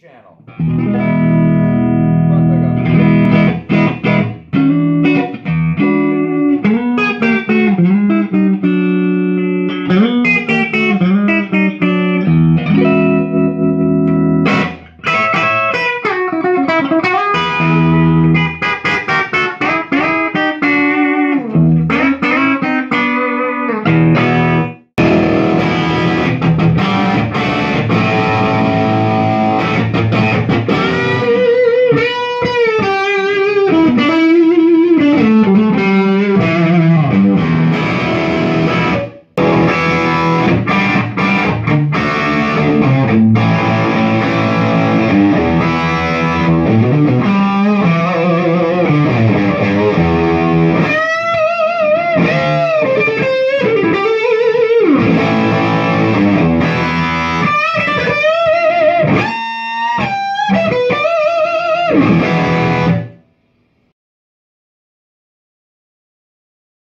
channel. Música